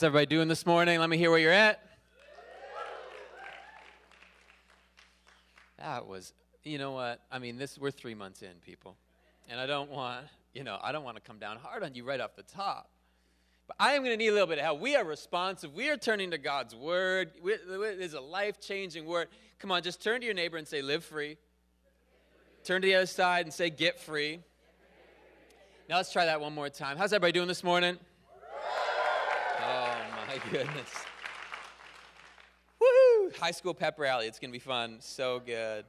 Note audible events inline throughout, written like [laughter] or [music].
how's everybody doing this morning? Let me hear where you're at. That was, you know what? I mean, this we're three months in, people, and I don't want, you know, I don't want to come down hard on you right off the top. But I am going to need a little bit of help. We are responsive. We are turning to God's word. It is a life-changing word. Come on, just turn to your neighbor and say, "Live free." Turn to the other side and say, "Get free." Now let's try that one more time. How's everybody doing this morning? Goodness. Woohoo! High school pep rally. It's going to be fun. So good.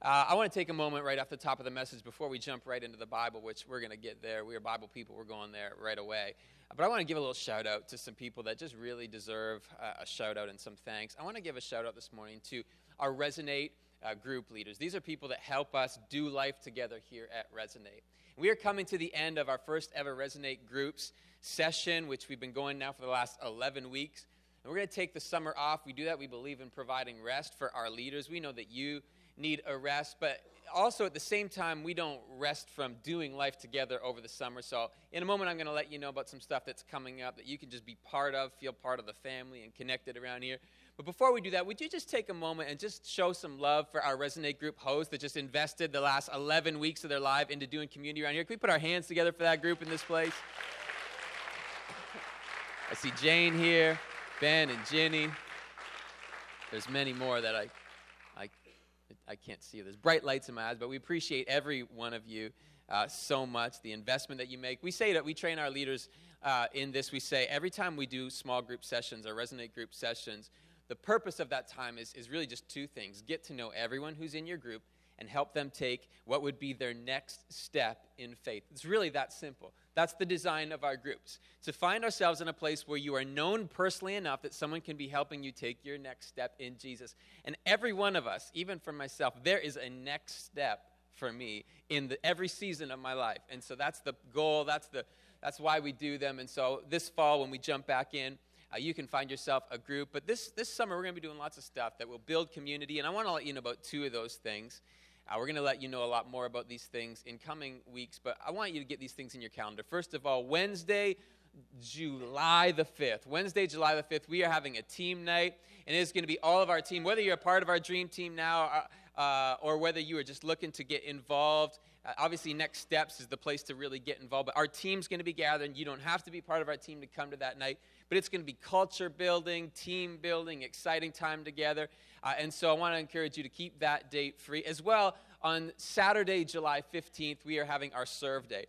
Uh, I want to take a moment right off the top of the message before we jump right into the Bible, which we're going to get there. We are Bible people. We're going there right away. But I want to give a little shout out to some people that just really deserve a shout out and some thanks. I want to give a shout out this morning to our Resonate uh, group leaders. These are people that help us do life together here at Resonate. We are coming to the end of our first ever Resonate groups session, which we've been going now for the last 11 weeks. And we're going to take the summer off. We do that. We believe in providing rest for our leaders. We know that you need a rest, but also at the same time, we don't rest from doing life together over the summer. So, in a moment, I'm going to let you know about some stuff that's coming up that you can just be part of, feel part of the family, and connected around here. But before we do that, would you just take a moment and just show some love for our Resonate Group hosts that just invested the last 11 weeks of their life into doing community around here? Can we put our hands together for that group in this place? I see Jane here, Ben and Jenny. There's many more that I, I, I can't see. There's bright lights in my eyes, but we appreciate every one of you uh, so much, the investment that you make. We say that we train our leaders uh, in this. We say every time we do small group sessions or resonate group sessions, the purpose of that time is, is really just two things get to know everyone who's in your group and help them take what would be their next step in faith. It's really that simple. That's the design of our groups. To find ourselves in a place where you are known personally enough that someone can be helping you take your next step in Jesus. And every one of us, even for myself, there is a next step for me in the, every season of my life. And so that's the goal, that's, the, that's why we do them. And so this fall, when we jump back in, uh, you can find yourself a group. But this, this summer, we're going to be doing lots of stuff that will build community. And I want to let you know about two of those things. Uh, we're going to let you know a lot more about these things in coming weeks, but I want you to get these things in your calendar. First of all, Wednesday, July the 5th. Wednesday, July the 5th, we are having a team night, and it's going to be all of our team, whether you're a part of our dream team now uh, uh, or whether you are just looking to get involved. Uh, obviously, Next Steps is the place to really get involved, but our team's going to be gathering. You don't have to be part of our team to come to that night, but it's going to be culture building, team building, exciting time together. Uh, and so I want to encourage you to keep that date free. As well, on Saturday, July 15th, we are having our Serve Day.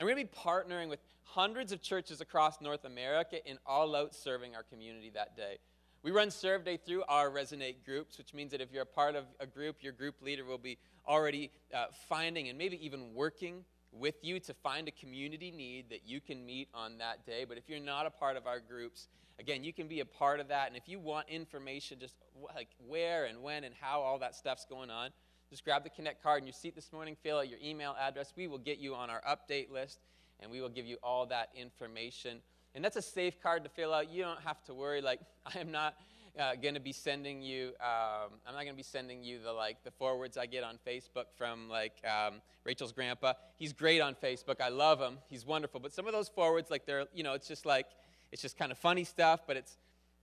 And we're going to be partnering with hundreds of churches across North America in all out serving our community that day. We run Serve Day through our Resonate groups, which means that if you're a part of a group, your group leader will be already uh, finding and maybe even working with you to find a community need that you can meet on that day. But if you're not a part of our groups, again, you can be a part of that. And if you want information, just like where and when and how all that stuff's going on, just grab the Connect card in your seat this morning, fill out your email address. We will get you on our update list, and we will give you all that information. And that's a safe card to fill out. You don't have to worry. Like, [laughs] I am not uh, going to be sending you. Um, I'm not going to be sending you the like the forwards I get on Facebook from like um, Rachel's grandpa. He's great on Facebook. I love him. He's wonderful. But some of those forwards, like they're, you know, it's just like it's just kind of funny stuff. But it's,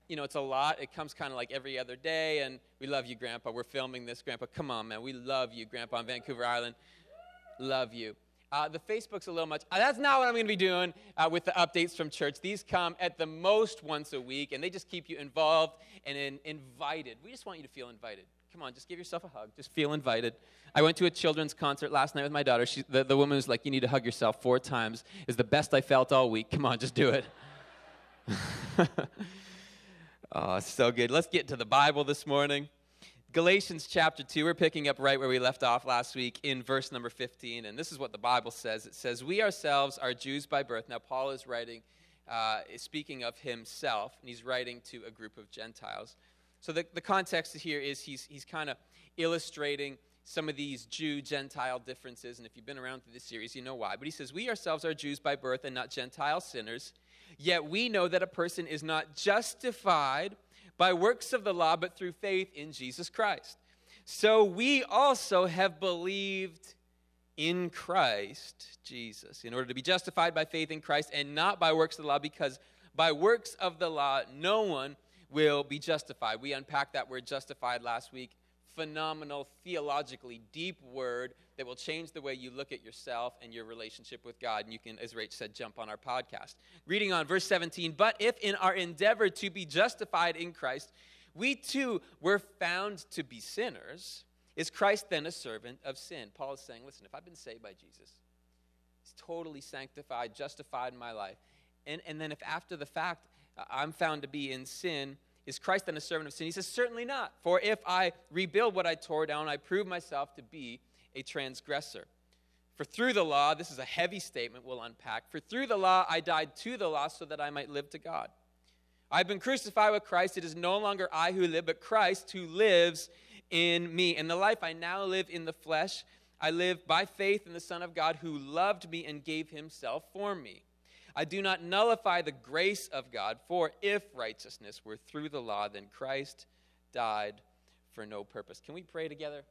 you know, it's a lot. It comes kind of like every other day. And we love you, Grandpa. We're filming this, Grandpa. Come on, man. We love you, Grandpa, on Vancouver Island. Love you. Uh, the Facebook's a little much. Uh, that's not what I'm going to be doing uh, with the updates from church. These come at the most once a week, and they just keep you involved and in, invited. We just want you to feel invited. Come on, just give yourself a hug. Just feel invited. I went to a children's concert last night with my daughter. She, the, the woman was like, You need to hug yourself four times. Is the best I felt all week. Come on, just do it. [laughs] oh, so good. Let's get to the Bible this morning. Galatians chapter 2, we're picking up right where we left off last week in verse number 15. And this is what the Bible says it says, We ourselves are Jews by birth. Now, Paul is writing, uh, is speaking of himself, and he's writing to a group of Gentiles. So, the, the context here is he's, he's kind of illustrating some of these Jew Gentile differences. And if you've been around through this series, you know why. But he says, We ourselves are Jews by birth and not Gentile sinners. Yet we know that a person is not justified by works of the law, but through faith in Jesus Christ. So we also have believed in Christ Jesus in order to be justified by faith in Christ and not by works of the law, because by works of the law, no one will be justified. We unpacked that word justified last week. Phenomenal, theologically deep word that will change the way you look at yourself and your relationship with God. And you can, as Rach said, jump on our podcast. Reading on verse 17, but if in our endeavor to be justified in Christ, we too were found to be sinners, is Christ then a servant of sin? Paul is saying, listen, if I've been saved by Jesus, He's totally sanctified, justified in my life, and, and then if after the fact uh, I'm found to be in sin, is Christ then a servant of sin? He says, Certainly not. For if I rebuild what I tore down, I prove myself to be a transgressor. For through the law, this is a heavy statement we'll unpack. For through the law, I died to the law so that I might live to God. I've been crucified with Christ. It is no longer I who live, but Christ who lives in me. And the life I now live in the flesh, I live by faith in the Son of God who loved me and gave himself for me. I do not nullify the grace of God, for if righteousness were through the law, then Christ died for no purpose. Can we pray together?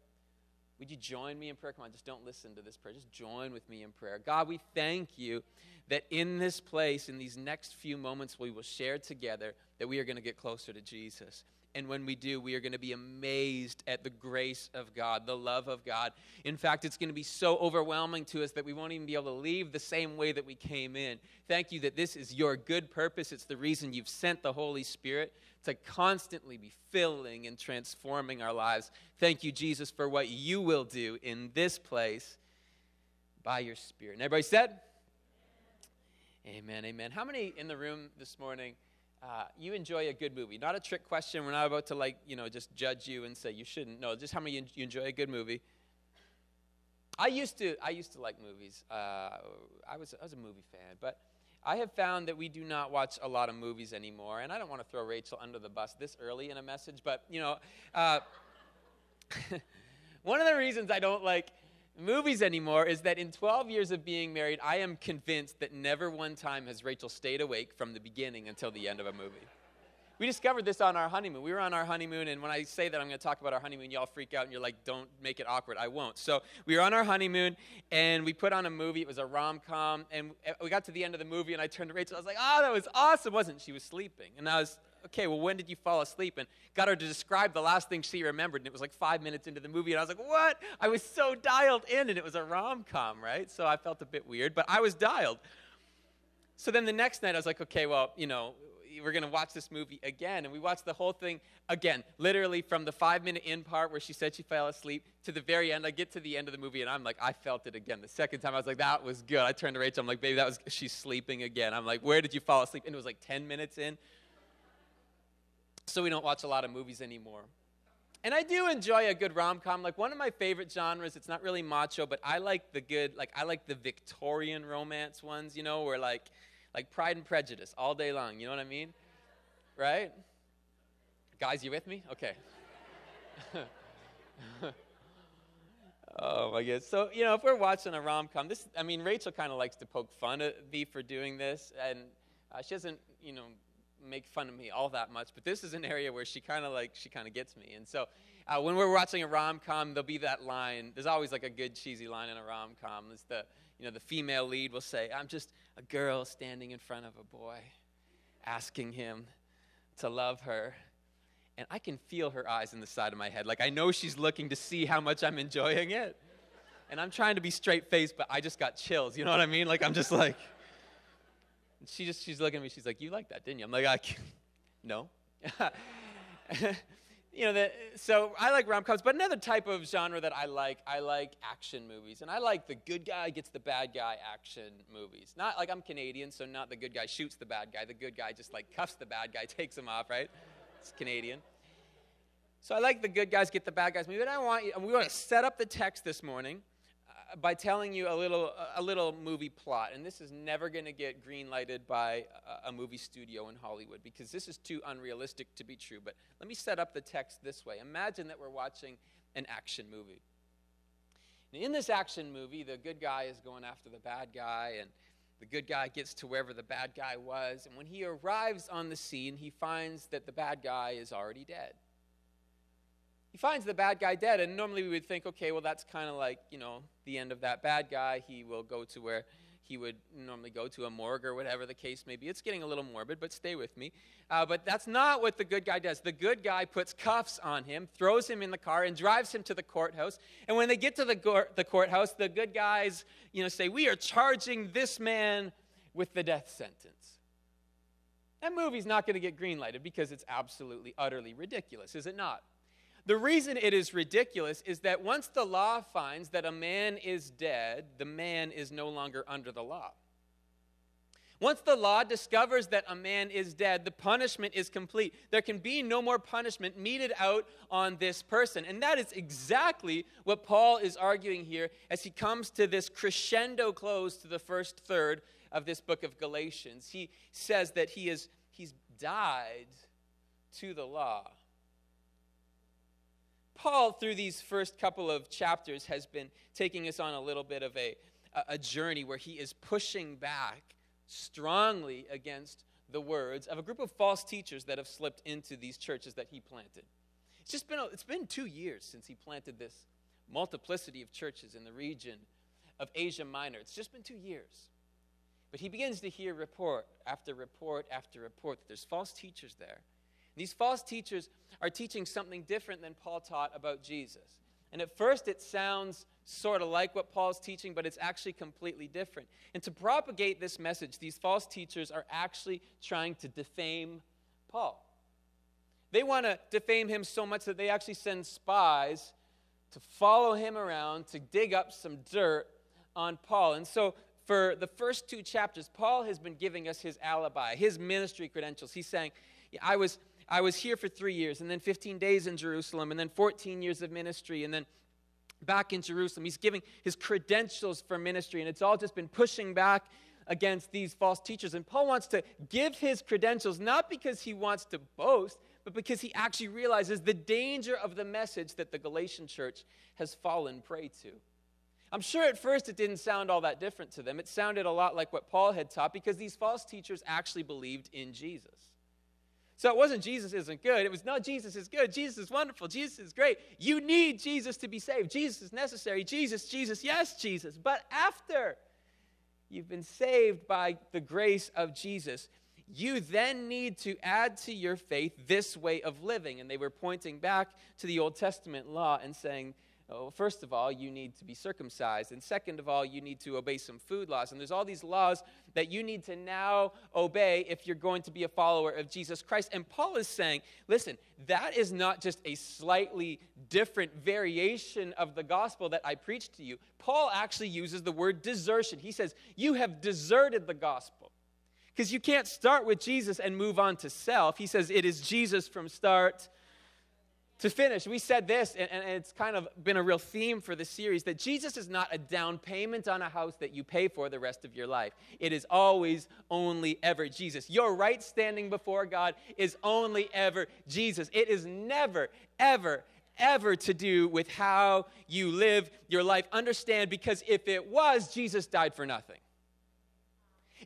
Would you join me in prayer? Come on, just don't listen to this prayer. Just join with me in prayer. God, we thank you that in this place, in these next few moments, we will share together that we are going to get closer to Jesus. And when we do, we are going to be amazed at the grace of God, the love of God. In fact, it's going to be so overwhelming to us that we won't even be able to leave the same way that we came in. Thank you that this is your good purpose. It's the reason you've sent the Holy Spirit to constantly be filling and transforming our lives. Thank you, Jesus, for what you will do in this place by your Spirit. And everybody said, Amen, amen. How many in the room this morning? Uh, you enjoy a good movie. Not a trick question. We're not about to like you know just judge you and say you shouldn't. No, just how many you enjoy a good movie. I used to I used to like movies. Uh, I was I was a movie fan, but I have found that we do not watch a lot of movies anymore. And I don't want to throw Rachel under the bus this early in a message, but you know, uh, [laughs] one of the reasons I don't like movies anymore is that in 12 years of being married, I am convinced that never one time has Rachel stayed awake from the beginning until the end of a movie. We discovered this on our honeymoon. We were on our honeymoon, and when I say that I'm going to talk about our honeymoon, y'all freak out and you're like, don't make it awkward. I won't. So we were on our honeymoon, and we put on a movie. It was a rom com, and uh, we got to the end of the movie, and I turned to Rachel. I was like, oh, that was awesome, wasn't She was sleeping. And I was okay, well, when did you fall asleep? And got her to describe the last thing she remembered. And it was like five minutes into the movie. And I was like, what? I was so dialed in. And it was a rom com, right? So I felt a bit weird, but I was dialed. So then the next night, I was like, okay, well, you know, we're going to watch this movie again. And we watched the whole thing again, literally from the five minute in part where she said she fell asleep to the very end. I get to the end of the movie and I'm like, I felt it again. The second time I was like, that was good. I turned to Rachel. I'm like, baby, that was, she's sleeping again. I'm like, where did you fall asleep? And it was like 10 minutes in so we don't watch a lot of movies anymore. And I do enjoy a good rom com. Like one of my favorite genres, it's not really macho, but I like the good, like I like the Victorian romance ones, you know, where like like Pride and Prejudice all day long. You know what I mean? Right? Guys, you with me? Okay. [laughs] oh my goodness. So, you know, if we're watching a rom com, this, I mean, Rachel kind of likes to poke fun at me for doing this, and uh, she doesn't, you know, make fun of me all that much, but this is an area where she kind of like she kind of gets me. And so uh, when we're watching a rom com, there'll be that line. There's always like a good cheesy line in a rom com. It's the you know the female lead will say, "I'm just a girl standing in front of a boy, asking him to love her." And I can feel her eyes in the side of my head. Like I know she's looking to see how much I'm enjoying it. And I'm trying to be straight faced, but I just got chills. You know what I mean? Like I'm just like she just she's looking at me. She's like, "You like that, didn't you?" I'm like, "I [laughs] no." [laughs] you know, the, so I like rom coms, but another type of genre that I like, I like action movies, and I like the good guy gets the bad guy action movies. Not like I'm Canadian, so not the good guy shoots the bad guy. The good guy just like cuffs the bad guy, [laughs] takes him off, right? It's Canadian. So I like the good guys get the bad guys movie, and I want you, we want to set up the text this morning by telling you a little, a little movie plot. And this is never going to get green lighted by a, a movie studio in Hollywood because this is too unrealistic to be true. But let me set up the text this way Imagine that we're watching an action movie. in this action movie, the good guy is going after the bad guy, and the good guy gets to wherever the bad guy was. And when he arrives on the scene, he finds that the bad guy is already dead he finds the bad guy dead. And normally we would think, okay, well, that's kind of like, you know, the end of that bad guy. He will go to where he would normally go to a morgue or whatever the case may be. It's getting a little morbid, but stay with me. Uh, but that's not what the good guy does. The good guy puts cuffs on him, throws him in the car, and drives him to the courthouse. And when they get to the, go- the courthouse, the good guys, you know, say, "We are charging this man with the death sentence." That movie's not going to get greenlighted because it's absolutely, utterly ridiculous, is it not? The reason it is ridiculous is that once the law finds that a man is dead, the man is no longer under the law. Once the law discovers that a man is dead, the punishment is complete. There can be no more punishment meted out on this person. And that is exactly what Paul is arguing here as he comes to this crescendo close to the first third of this book of Galatians. He says that he is he's died to the law. Paul, through these first couple of chapters, has been taking us on a little bit of a, a journey where he is pushing back strongly against the words of a group of false teachers that have slipped into these churches that he planted. It's just been, it's been two years since he planted this multiplicity of churches in the region of Asia Minor. It's just been two years. But he begins to hear report after report after report that there's false teachers there these false teachers are teaching something different than Paul taught about Jesus. And at first, it sounds sort of like what Paul's teaching, but it's actually completely different. And to propagate this message, these false teachers are actually trying to defame Paul. They want to defame him so much that they actually send spies to follow him around to dig up some dirt on Paul. And so, for the first two chapters, Paul has been giving us his alibi, his ministry credentials. He's saying, I was I was here for three years, and then 15 days in Jerusalem, and then 14 years of ministry, and then back in Jerusalem. He's giving his credentials for ministry, and it's all just been pushing back against these false teachers. And Paul wants to give his credentials not because he wants to boast, but because he actually realizes the danger of the message that the Galatian church has fallen prey to. I'm sure at first it didn't sound all that different to them. It sounded a lot like what Paul had taught because these false teachers actually believed in Jesus. So it wasn't Jesus isn't good. It was no, Jesus is good. Jesus is wonderful. Jesus is great. You need Jesus to be saved. Jesus is necessary. Jesus, Jesus, yes, Jesus. But after you've been saved by the grace of Jesus, you then need to add to your faith this way of living. And they were pointing back to the Old Testament law and saying, Oh, first of all, you need to be circumcised. And second of all, you need to obey some food laws. And there's all these laws that you need to now obey if you're going to be a follower of Jesus Christ. And Paul is saying, listen, that is not just a slightly different variation of the gospel that I preached to you. Paul actually uses the word desertion. He says, You have deserted the gospel. Because you can't start with Jesus and move on to self. He says, It is Jesus from start to finish, we said this, and, and, it's kind of been a real theme for the series that Jesus is not a down payment on a house that you pay for the rest of your life. It is always, only, ever Jesus. Your right standing before God is only ever Jesus. It is never, ever, ever to do with how you live your life. Understand, because if it was, Jesus died for nothing.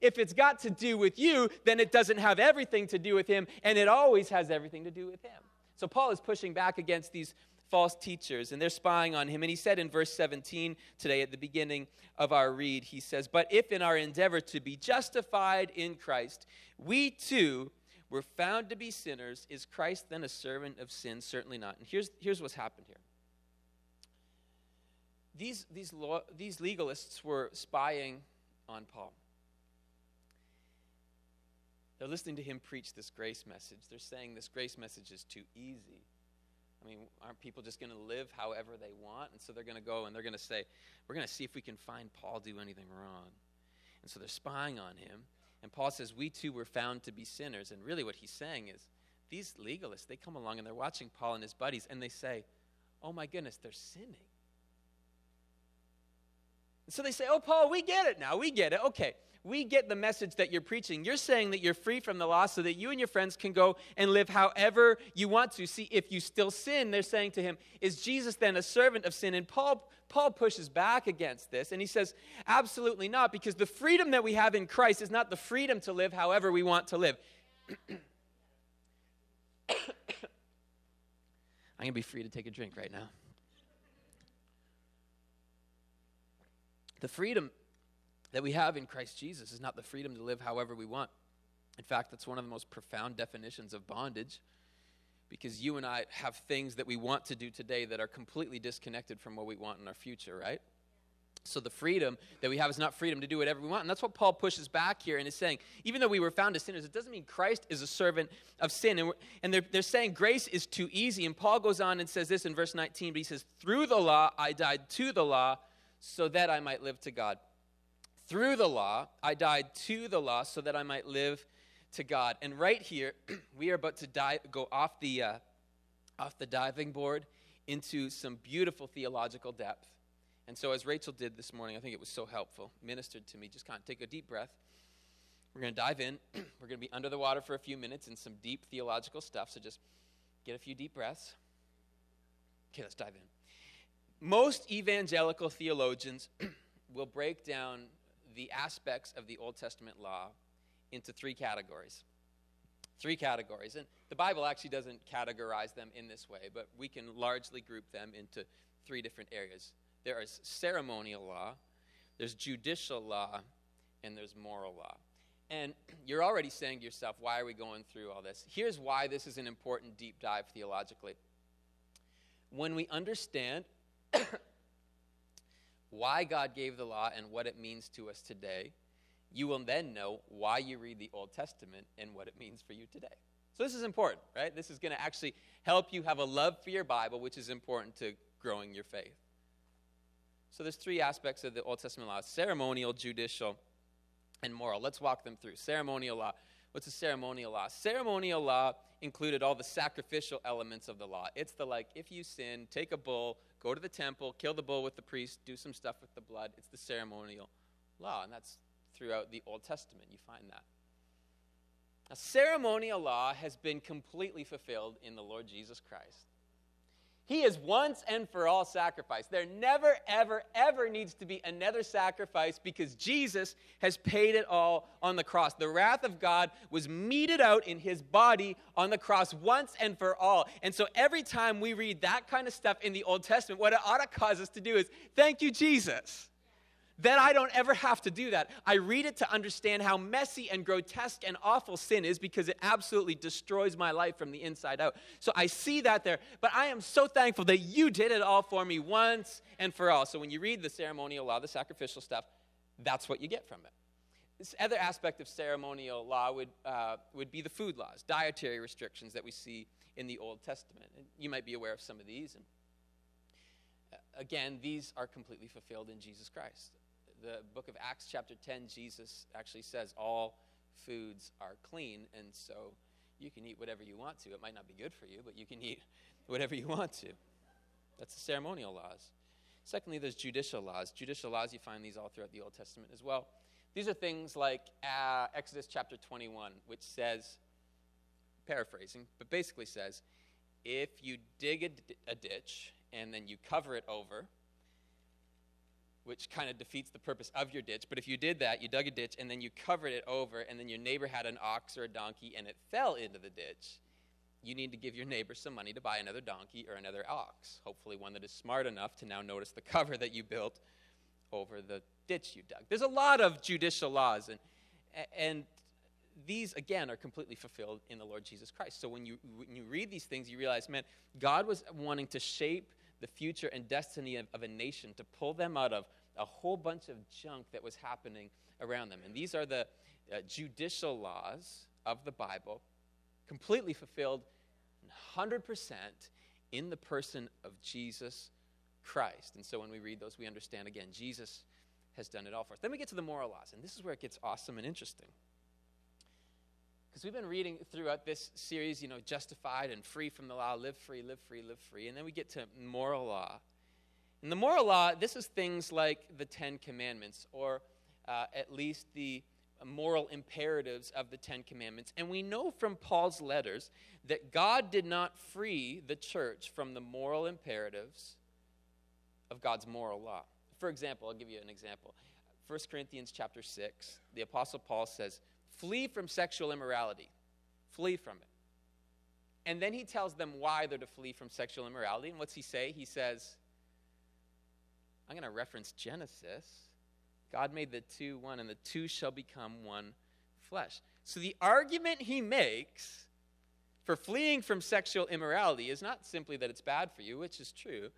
If it's got to do with you, then it doesn't have everything to do with Him, and it always has everything to do with Him. So Paul is pushing back against these false teachers and they're spying on him. And he said in verse 17 today at the beginning of our read, he says, But if in our endeavor to be justified in Christ, we too were found to be sinners, is Christ then a servant of sin? Certainly not. And here's, here's what's happened here. These, these, law, these legalists were spying on Paul. They're listening to him preach this grace message. They're saying this grace message is too easy. I mean, aren't people just going to live however they want? And so they're going to go and they're going to say, We're going to see if we can find Paul do anything wrong. And so they're spying on him. And Paul says, We too were found to be sinners. And really, what he's saying is, these legalists, they come along and they're watching Paul and his buddies and they say, Oh my goodness, they're sinning. And so they say, Oh, Paul, we get it now. We get it. Okay we get the message that you're preaching. You're saying that you're free from the law so that you and your friends can go and live however you want to. See, if you still sin, they're saying to him, is Jesus then a servant of sin? And Paul, Paul pushes back against this and he says, absolutely not, because the freedom that we have in Christ is not the freedom to live however we want to live. [coughs] I'm going to be free to take a drink right now. The freedom that we have in Christ Jesus is not the freedom to live however we want. In fact, that's one of the most profound definitions of bondage because you and I have things that we want to do today that are completely disconnected from what we want in our future, right? So the freedom that we have is not freedom to do whatever we want. And that's what Paul pushes back here and is saying, even though we were found as sinners, it doesn't mean Christ is a servant of sin. And, and they're, they're saying grace is too easy. And Paul goes on and says this in verse 19, but he says, Through the law I died to the law so that I might live to God. Through the law I died to the law so that I might live to God. And right here, [clears throat] we are about to dive, go off the, uh, off the diving board into some beautiful theological depth. And so, as Rachel did this morning, I think it was so helpful, ministered to me. Just kind of take a deep breath. We're going to dive in. [clears throat] We're going to be under the water for a few minutes in some deep theological stuff. So, just get a few deep breaths. Okay, let's dive in. Most evangelical theologians [clears throat] will break down the aspects of the Old Testament law into three categories. Three categories. And the Bible actually doesn't categorize them in this way, but we can largely group them into three different areas there is ceremonial law, there's judicial law, and there's moral law. And [clears throat] you're already saying to yourself, why are we going through all this? Here's why this is an important deep dive theologically. When we understand why God gave the law and what it means to us today, you will then know why you read the Old Testament and what it means for you today. So, this is important, right? This is going to actually help you have a love for your Bible, which is important to growing your faith. So there's three aspects of the Old Testament law ceremonial, judicial, and moral. Let's walk them through. Ceremonial law. What's a ceremonial law? Ceremonial law included all the sacrificial elements of the law. It's the like, if you sin, take a bull, go to the temple, kill the bull with the priest, do some stuff with the blood. It's the ceremonial law, and that's throughout the Old Testament. You find that. A ceremonial law has been completely fulfilled in the Lord Jesus Christ. He is once and for all sacrifice. There never, ever, ever needs to be another sacrifice because Jesus has paid it all on the cross. The wrath of God was meted out in his body on the cross once and for all. And so every time we read that kind of stuff in the Old Testament, what it ought to cause us to do is thank you, Jesus. Then I don't ever have to do that. I read it to understand how messy and grotesque and awful sin is because it absolutely destroys my life from the inside out. So I see that there, but I am so thankful that you did it all for me once and for all. So when you read the ceremonial law, the sacrificial stuff, that's what you get from it. This other aspect of ceremonial law would, uh, would be the food laws, dietary restrictions that we see in the Old Testament. And you might be aware of some of these. And uh, again, these are completely fulfilled in Jesus Christ the book of Acts, chapter 10, Jesus actually says all foods are clean, and so you can eat whatever you want to. It might not be good for you, but you can [laughs] eat whatever you want to. That's the ceremonial laws. Secondly, there's judicial laws. Judicial laws, you find these all throughout the Old Testament as well. These are things like uh, Exodus chapter 21, which says, paraphrasing, but basically says, if you dig a, a ditch and then you cover it over, which kind of defeats the purpose of your ditch. But if you did that, you dug a ditch and then you covered it over, and then your neighbor had an ox or a donkey and it fell into the ditch, you need to give your neighbor some money to buy another donkey or another ox. Hopefully, one that is smart enough to now notice the cover that you built over the ditch you dug. There's a lot of judicial laws, and, and these, again, are completely fulfilled in the Lord Jesus Christ. So when you, when you read these things, you realize, man, God was wanting to shape the future and destiny of, of a nation, to pull them out of a whole bunch of junk that was happening around them. And these are the uh, judicial laws of the Bible, completely fulfilled 100% in the person of Jesus Christ. And so when we read those, we understand again, Jesus has done it all for us. Then we get to the moral laws, and this is where it gets awesome and interesting. Because we've been reading throughout this series, you know, justified and free from the law, live free, live free, live free. And then we get to moral law. And the moral law, this is things like the Ten Commandments, or uh, at least the moral imperatives of the Ten Commandments. And we know from Paul's letters that God did not free the church from the moral imperatives of God's moral law. For example, I'll give you an example. 1 Corinthians chapter 6, the Apostle Paul says, Flee from sexual immorality. Flee from it. And then he tells them why they're to flee from sexual immorality. And what's he say? He says, I'm going to reference Genesis God made the two one, and the two shall become one flesh. So the argument he makes for fleeing from sexual immorality is not simply that it's bad for you, which is true,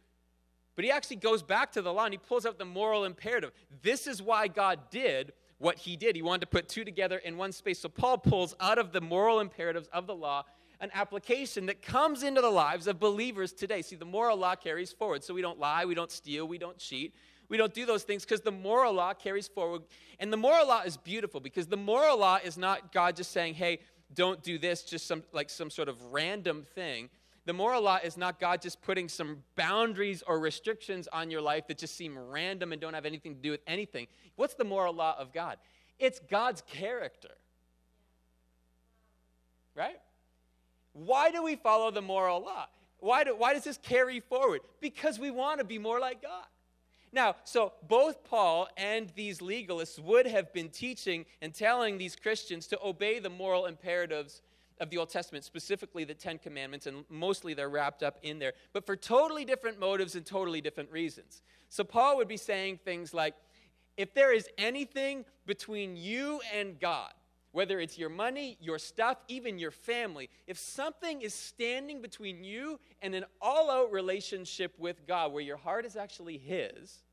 but he actually goes back to the law and he pulls out the moral imperative. This is why God did what he did. He wanted to put two together in one space. So Paul pulls out of the moral imperatives of the law an application that comes into the lives of believers today. See, the moral law carries forward. So we don't lie, we don't steal, we don't cheat. We don't do those things because the moral law carries forward. And the moral law is beautiful because the moral law is not God just saying, hey, don't do this, just some like some sort of random thing. The moral law is not God just putting some boundaries or restrictions on your life that just seem random and don't have anything to do with anything. What's the moral law of God? It's God's character. Right? Why do we follow the moral law? Why, do, why does this carry forward? Because we want to be more like God. Now, so both Paul and these legalists would have been teaching and telling these Christians to obey the moral imperatives of the Old Testament, specifically the Ten Commandments, and mostly they're wrapped up in there, but for totally different motives and totally different reasons. So Paul would be saying things like, if there is anything between you and God, whether it's your money, your stuff, even your family, if something is standing between you and an all out relationship with God where your heart is actually His,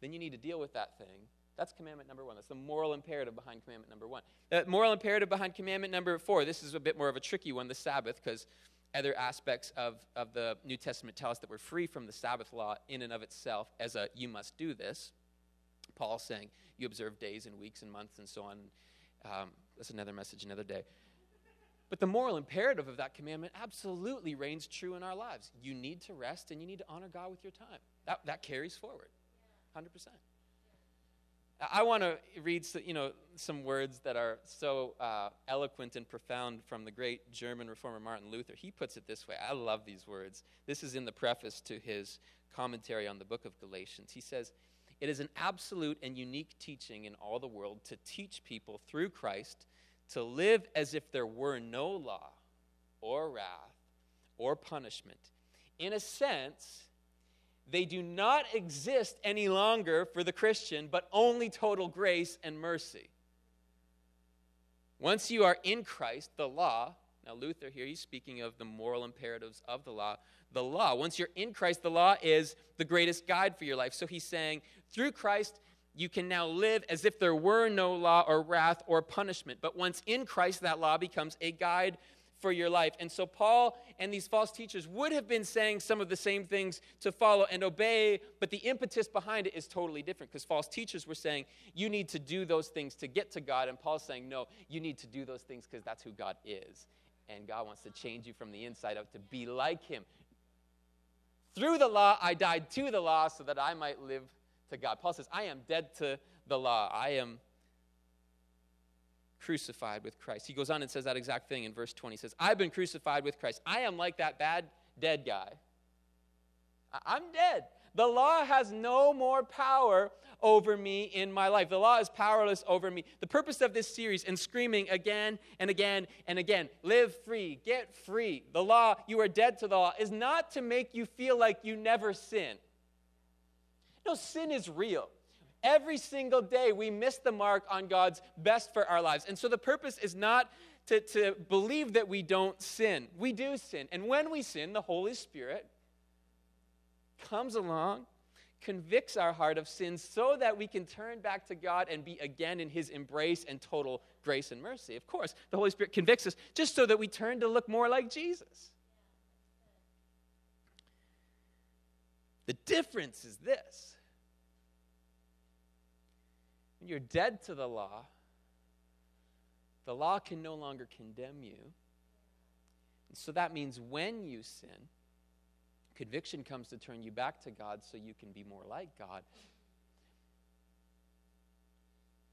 then you need to deal with that thing. That's commandment number one. That's the moral imperative behind commandment number one. The moral imperative behind commandment number four, this is a bit more of a tricky one, the Sabbath, because other aspects of, of the New Testament tell us that we're free from the Sabbath law in and of itself as a you must do this. Paul saying you observe days and weeks and months and so on. Um, that's another message, another day. But the moral imperative of that commandment absolutely reigns true in our lives. You need to rest and you need to honor God with your time. That, that carries forward, 100%. I want to read you know, some words that are so uh, eloquent and profound from the great German reformer Martin Luther. He puts it this way. I love these words. This is in the preface to his commentary on the book of Galatians. He says, It is an absolute and unique teaching in all the world to teach people through Christ to live as if there were no law or wrath or punishment. In a sense, they do not exist any longer for the Christian, but only total grace and mercy. Once you are in Christ, the law, now Luther here, he's speaking of the moral imperatives of the law. The law, once you're in Christ, the law is the greatest guide for your life. So he's saying, through Christ, you can now live as if there were no law or wrath or punishment. But once in Christ, that law becomes a guide for your life. And so, Paul and these false teachers would have been saying some of the same things to follow and obey, but the impetus behind it is totally different because false teachers were saying, you need to do those things to get to God. And Paul's saying, no, you need to do those things because that's who God is. And God wants to change you from the inside out to be like Him. Through the law, I died to the law so that I might live to God. Paul says, I am dead to the law. I am crucified with Christ. He goes on and says that exact thing in verse 20. He says, I've been crucified with Christ. I am like that bad, dead guy. I'm dead. The law has no more power over me in my life. The law is powerless over me. The purpose of this series and screaming again and again and again live free, get free. The law, you are dead to the law, is not to make you feel like you never sin. No, sin is real. Every single day, we miss the mark on God's best for our lives. And so the purpose is not to, to believe that we don't sin. We do sin. And when we sin, the Holy Spirit comes along, convicts our heart of sin so that we can turn back to God and be again in His embrace and total grace and mercy. Of course, the Holy Spirit convicts us just so that we turn to look more like Jesus. The difference is this when you're dead to the law, the law can no longer condemn you. And so that means when you sin, conviction comes to turn you back to God so you can be more like God.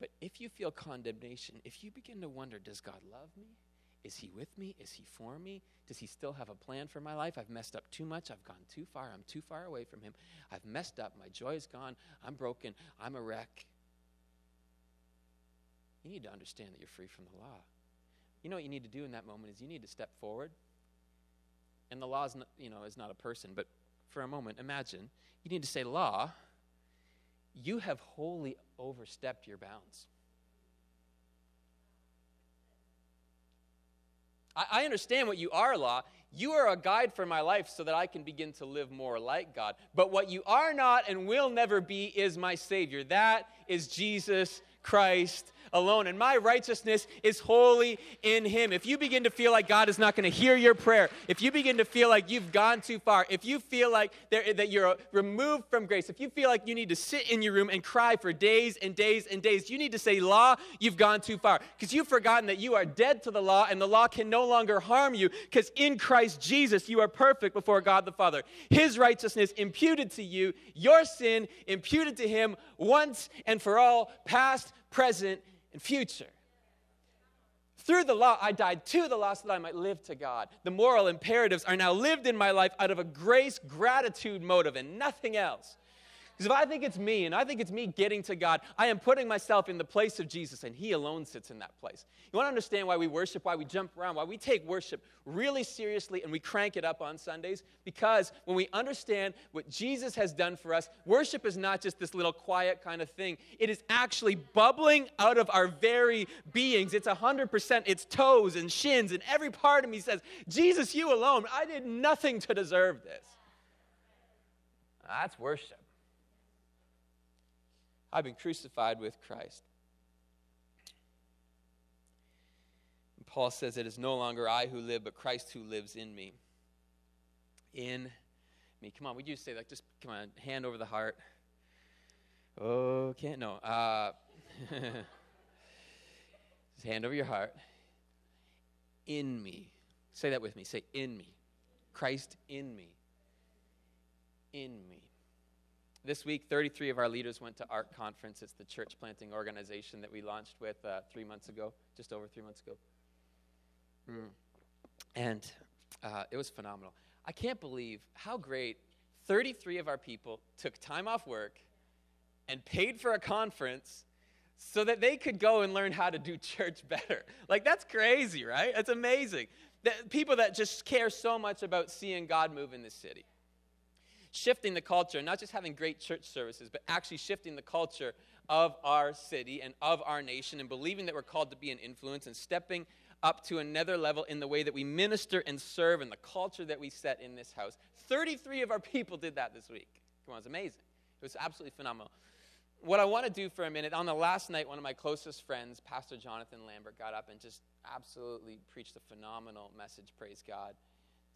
But if you feel condemnation, if you begin to wonder, does God love me? Is he with me? Is he for me? Does he still have a plan for my life? I've messed up too much. I've gone too far. I'm too far away from him. I've messed up. My joy is gone. I'm broken. I'm a wreck. You need to understand that you're free from the law. You know what you need to do in that moment is you need to step forward. And the law is not, you know, is not a person, but for a moment, imagine you need to say, Law, you have wholly overstepped your bounds. I, I understand what you are, law. You are a guide for my life so that I can begin to live more like God. But what you are not and will never be is my Savior. That is Jesus Christ alone. And my righteousness is wholly in Him. If you begin to feel like God is not going to hear your prayer, if you begin to feel like you've gone too far, if you feel like there, that you're removed from grace, if you feel like you need to sit in your room and cry for days and days and days, you need to say, Law, you've gone too far. Because you've forgotten that you are dead to the law and the law can no longer harm you because in Christ Jesus you are perfect before God the Father. His righteousness imputed to you, your sin imputed to Him once and for all, past, present, and future. Through the law, I died to the law so that I might live to God. The moral imperatives are now lived in my life out of a grace gratitude motive and nothing else. Because if I think it's me and I think it's me getting to God, I am putting myself in the place of Jesus and He alone sits in that place. You want to understand why we worship, why we jump around, why we take worship really seriously and we crank it up on Sundays? Because when we understand what Jesus has done for us, worship is not just this little quiet kind of thing. It is actually bubbling out of our very beings. It's 100%, it's toes and shins, and every part of me says, Jesus, you alone, I did nothing to deserve this. That's worship. I've been crucified with Christ. And Paul says, It is no longer I who live, but Christ who lives in me. In me. Come on, would you say that? Just come on, hand over the heart. Oh, can't, no. Uh, [laughs] just hand over your heart. In me. Say that with me. Say, in me. Christ in me. In me. This week, 33 of our leaders went to ARC Conference. It's the church planting organization that we launched with uh, three months ago, just over three months ago. Mm. And uh, it was phenomenal. I can't believe how great 33 of our people took time off work and paid for a conference so that they could go and learn how to do church better. [laughs] Like, that's crazy, right? That's amazing. That people that just care so much about seeing God move in this city shifting the culture, not just having great church services, but actually shifting the culture of our city and of our nation and believing that we're called to be an influence and stepping up to another level in the way that we minister and serve and the culture that we set in this house. 33 of our people did that this week. Come on, it's amazing. It was absolutely phenomenal. What I want to do for a minute, on the last night, one of my closest friends, Pastor Jonathan Lambert, got up and just absolutely preached a phenomenal message, praise God.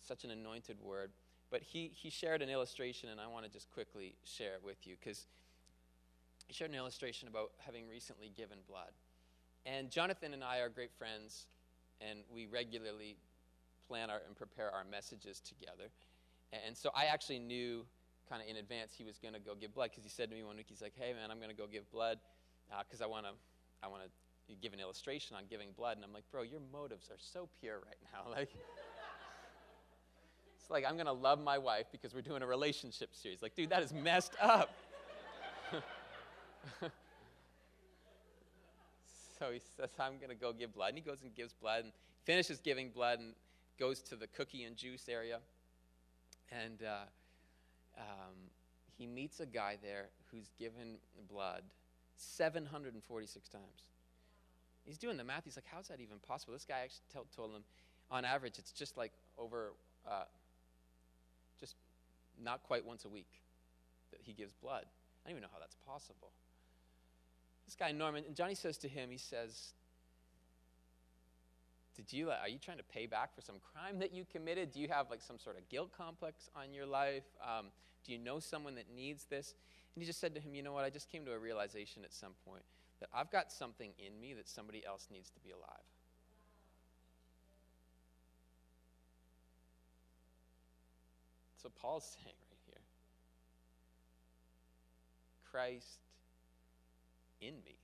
Such an anointed word. But he, he shared an illustration, and I want to just quickly share it with you because he shared an illustration about having recently given blood. And Jonathan and I are great friends, and we regularly plan our, and prepare our messages together. And so I actually knew kind of in advance he was going to go give blood because he said to me one week, he's like, hey, man, I'm going to go give blood because uh, I want to I want to give an illustration on giving blood. And I'm like, bro, your motives are so pure right now. [laughs] Like, it's like, I'm going to love my wife because we're doing a relationship series. Like, dude, that is messed up. [laughs] so he says, I'm going to go give blood. And he goes and gives blood and finishes giving blood and goes to the cookie and juice area. And uh, um, he meets a guy there who's given blood 746 times. He's doing the math. He's like, how's that even possible? This guy actually told, told him, on average, it's just like over uh, not quite once a week that he gives blood. I don't even know how that's possible. This guy, Norman, and Johnny says to him, he says, did you, are you trying to pay back for some crime that you committed? Do you have like some sort of guilt complex on your life? Um, do you know someone that needs this? And he just said to him, you know what? I just came to a realization at some point that I've got something in me that somebody else needs to be alive. What Paul's saying right here. Christ in me.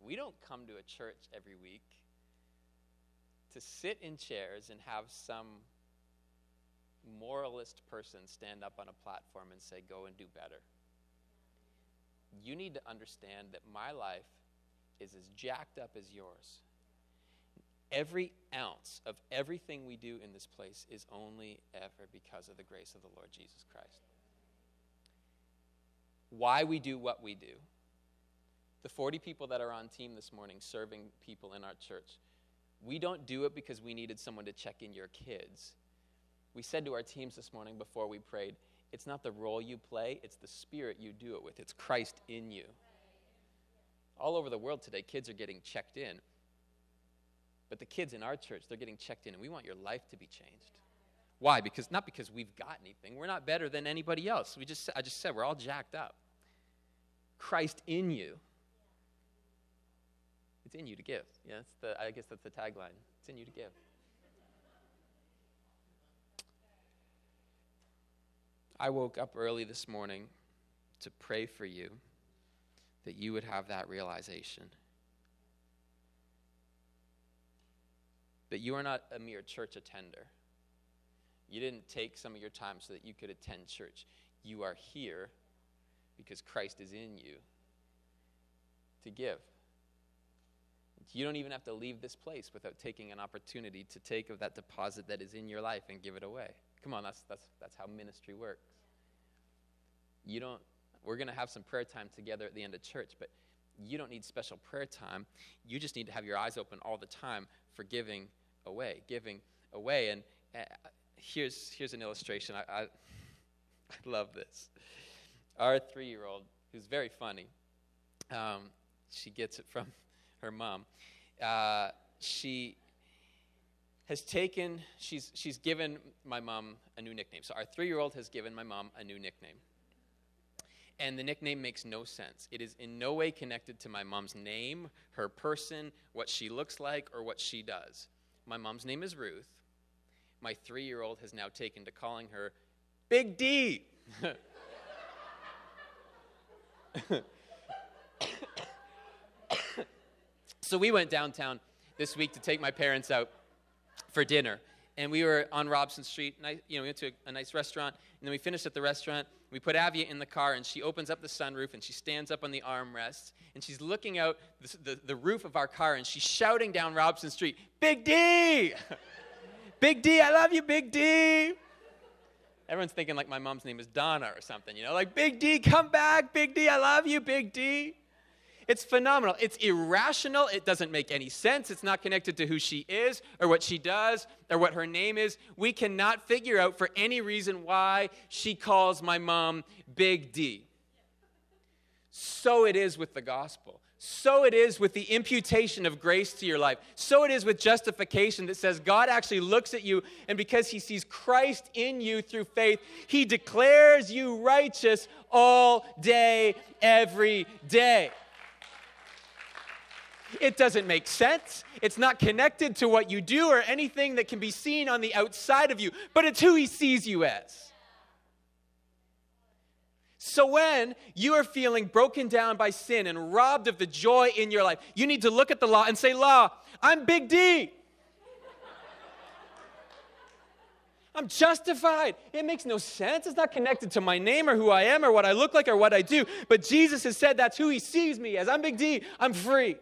We don't come to a church every week to sit in chairs and have some moralist person stand up on a platform and say, Go and do better. You need to understand that my life is as jacked up as yours every ounce of everything we do in this place is only ever because of the grace of the Lord Jesus Christ. why we do what we do. The 40 people that are on team this morning serving people in our church, we don't do it because we needed someone to check in your kids. We said to our teams this morning before we prayed, it's not the role you play, it's the spirit you do it with. It's Christ in you. All over the world today, kids are getting checked in. But the kids in our church, they're getting checked in, and we want your life to be changed. Why? Because not because we've got anything. We're not better than anybody else. We just I just said we're all jacked up. Christ in you. It's in you to give. Yeah, that's the I guess that's the tagline. It's in you to give. I woke up early this morning to pray for you that you would have that realization. That you are not a mere church attender. You didn't take some of your time so that you could attend church. You are here because Christ is in you to give. You don't even have to leave this place without taking an opportunity to take of that deposit that is in your life and give it away. Come on, that's, that's, that's how ministry works. You don't, we're going to have some prayer time together at the end of church, but you don't need special prayer time. You just need to have your eyes open all the time for giving away, giving away. And uh, here's, here's an illustration. I, I, [laughs] I love this. Our three year old, who's very funny, um, she gets it from [laughs] her mom. Uh, she has taken, she's, she's given my mom a new nickname. So our three year old has given my mom a new nickname. And the nickname makes no sense. It is in no way connected to my mom's name, her person, what she looks like, or what she does. My mom's name is Ruth. My three year old has now taken to calling her Big D. [laughs] so we went downtown this week to take my parents out for dinner. And we were on Robson Street. You know, we went to a, a nice restaurant. And then we finished at the restaurant. We put Avia in the car, and she opens up the sunroof, and she stands up on the armrest, and she's looking out the, the, the roof of our car, and she's shouting down Robson Street, Big D! [laughs] Big D, I love you, Big D! Everyone's thinking like my mom's name is Donna or something, you know, like Big D, come back, Big D, I love you, Big D. It's phenomenal. It's irrational. It doesn't make any sense. It's not connected to who she is or what she does or what her name is. We cannot figure out for any reason why she calls my mom Big D. So it is with the gospel. So it is with the imputation of grace to your life. So it is with justification that says God actually looks at you, and because he sees Christ in you through faith, he declares you righteous all day, every day. It doesn't make sense. It's not connected to what you do or anything that can be seen on the outside of you, but it's who He sees you as. So, when you are feeling broken down by sin and robbed of the joy in your life, you need to look at the law and say, Law, I'm Big D. I'm justified. It makes no sense. It's not connected to my name or who I am or what I look like or what I do. But Jesus has said that's who he sees me as. I'm Big D. I'm free.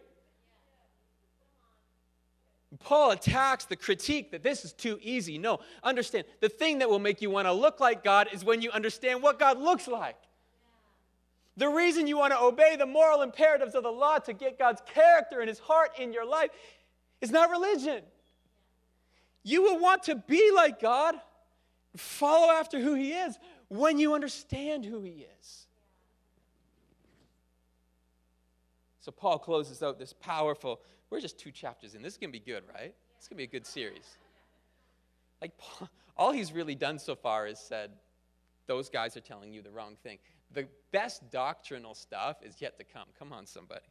Paul attacks the critique that this is too easy. No, understand, the thing that will make you want to look like God is when you understand what God looks like. The reason you want to obey the moral imperatives of the law to get God's character and his heart in your life is not religion. You will want to be like God, follow after who he is when you understand who he is. So Paul closes out this powerful we're just two chapters in. This is going to be good, right? It's going to be a good series. Like, Paul, [laughs] all he's really done so far is said, those guys are telling you the wrong thing. The best doctrinal stuff is yet to come. Come on, somebody.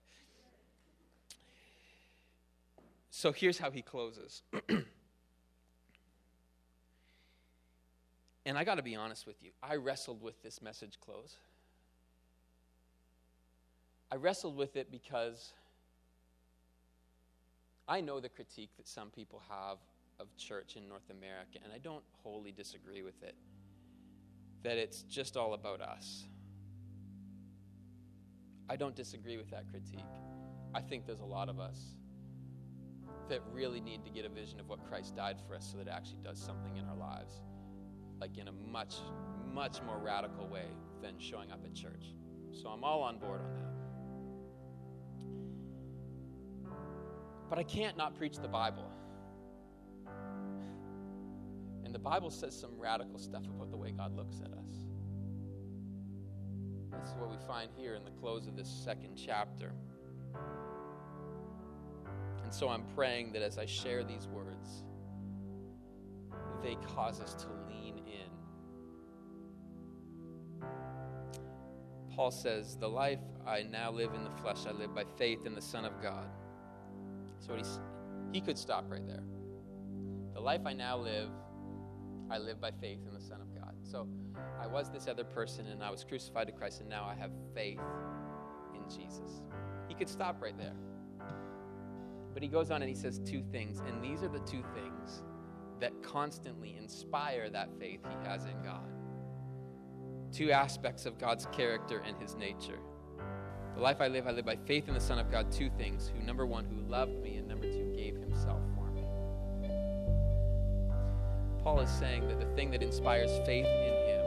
So here's how he closes. [clears throat] and I got to be honest with you, I wrestled with this message close. I wrestled with it because I know the critique that some people have of church in North America, and I don't wholly disagree with it. That it's just all about us. I don't disagree with that critique. I think there's a lot of us that really need to get a vision of what Christ died for us so that it actually does something in our lives, like in a much, much more radical way than showing up at church. So I'm all on board on that. But I can't not preach the Bible. And the Bible says some radical stuff about the way God looks at us. This is what we find here in the close of this second chapter. And so I'm praying that as I share these words, they cause us to lean in. Paul says, The life I now live in the flesh, I live by faith in the Son of God. So he, he could stop right there. The life I now live, I live by faith in the Son of God. So I was this other person and I was crucified to Christ, and now I have faith in Jesus. He could stop right there. But he goes on and he says two things, and these are the two things that constantly inspire that faith he has in God. Two aspects of God's character and his nature. The life I live, I live by faith in the Son of God, two things who, number one, who loved me, and number two, gave himself for me. Paul is saying that the thing that inspires faith in him,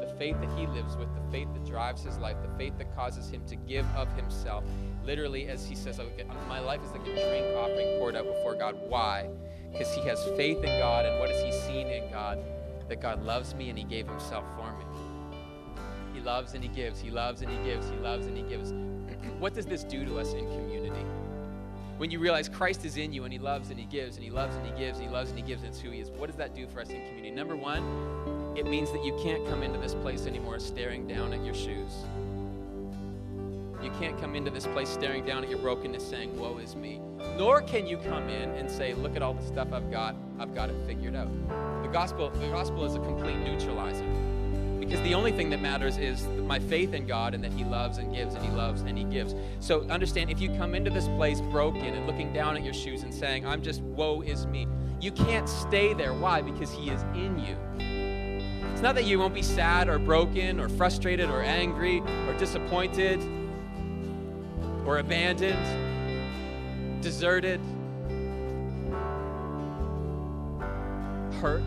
the faith that he lives with, the faith that drives his life, the faith that causes him to give of himself, literally, as he says, my life is like a drink offering poured out before God. Why? Because he has faith in God, and what has he seen in God? That God loves me and he gave himself for me. Loves and he gives, he loves and he gives, he loves and he gives. what does this do to us in community? When you realize Christ is in you and he loves and he gives and he loves and he gives and he loves and he gives, and it's who he is, what does that do for us in community? Number one, it means that you can't come into this place anymore staring down at your shoes. You can't come into this place staring down at your brokenness saying, Woe is me. Nor can you come in and say, Look at all the stuff I've got. I've got it figured out. The gospel, the gospel is a complete neutralizer. Because the only thing that matters is my faith in God and that He loves and gives and He loves and He gives. So understand if you come into this place broken and looking down at your shoes and saying, I'm just, woe is me, you can't stay there. Why? Because He is in you. It's not that you won't be sad or broken or frustrated or angry or disappointed or abandoned, deserted, hurt.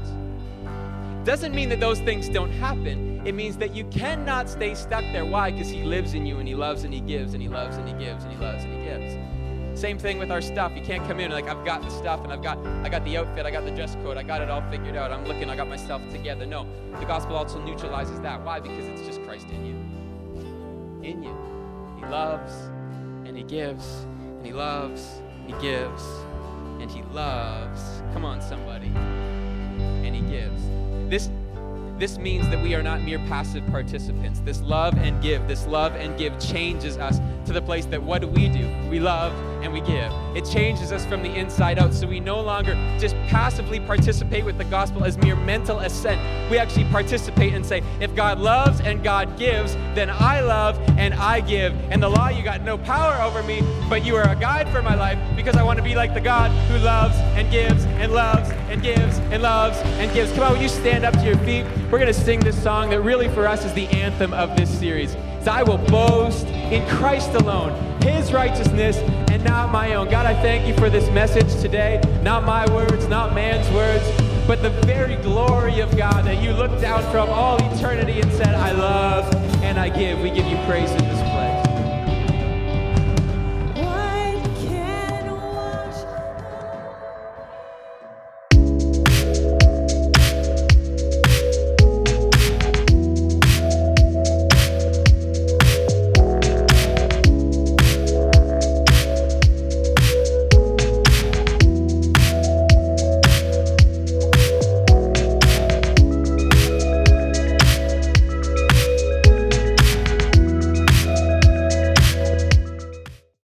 Doesn't mean that those things don't happen. It means that you cannot stay stuck there. Why? Because He lives in you and He loves and He gives and He loves and He gives and He loves and He gives. Same thing with our stuff. You can't come in like I've got the stuff and I've got I got the outfit, I got the dress code, I got it all figured out. I'm looking, I got myself together. No, the gospel also neutralizes that. Why? Because it's just Christ in you. In you. He loves and he gives and he loves and he gives and he loves. Come on, somebody. And he gives. This this means that we are not mere passive participants. This love and give, this love and give changes us to the place that what do we do? We love and we give. It changes us from the inside out. So we no longer just passively participate with the gospel as mere mental assent. We actually participate and say, if God loves and God gives, then I love and I give. And the law, you got no power over me, but you are a guide for my life because I want to be like the God who loves and gives and loves and gives and loves and gives. Come on, will you stand up to your feet? We're going to sing this song that really for us is the anthem of this series. I will boast in Christ alone, His righteousness, and not my own. God, I thank you for this message today. Not my words, not man's words, but the very glory of God that you looked down from all eternity and said, I love and I give. We give you praise in this